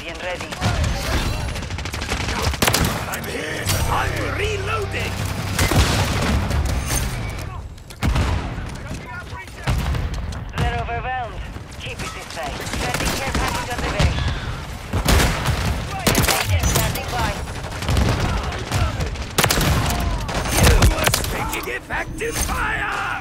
Guardian ready. I'm here! I'm reloading! They're overwhelmed. Keep it this way. Sending care package on the way. Standing by. You must taking effective fire!